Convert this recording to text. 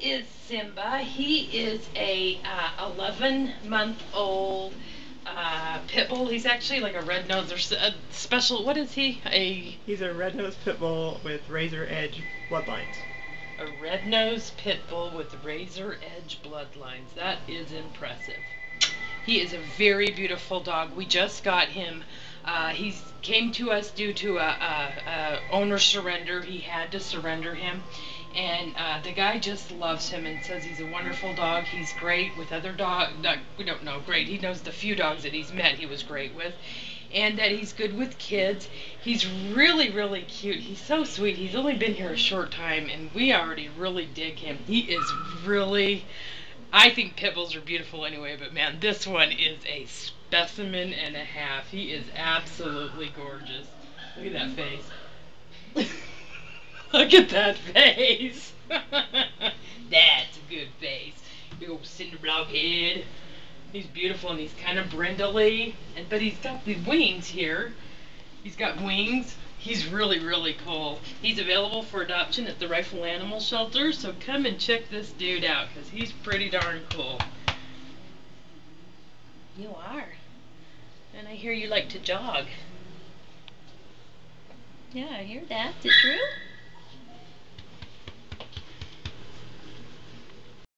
is Simba. He is a uh, 11 month old uh, pit bull. He's actually like a red nose or a special. What is he? A He's a red-nosed pit bull with razor edge bloodlines. a red nosed pit bull with razor edge bloodlines. That is impressive. He is a very beautiful dog. We just got him. Uh, he came to us due to a, a, a owner surrender. He had to surrender him, and uh, the guy just loves him and says he's a wonderful dog. He's great with other dog. Not, we don't know great. He knows the few dogs that he's met. He was great with, and that he's good with kids. He's really really cute. He's so sweet. He's only been here a short time, and we already really dig him. He is really. I think pit bulls are beautiful anyway, but man, this one is a specimen and a half. He is absolutely gorgeous. Look at that face. Look at that face. That's a good face. Big old cinder block head. He's beautiful and he's kind of brindly, and but he's got the wings here. He's got wings. He's really, really cool. He's available for adoption at the Rifle Animal Shelter, so come and check this dude out because he's pretty darn cool. You are. And I hear you like to jog. Yeah, I hear that. Is it true?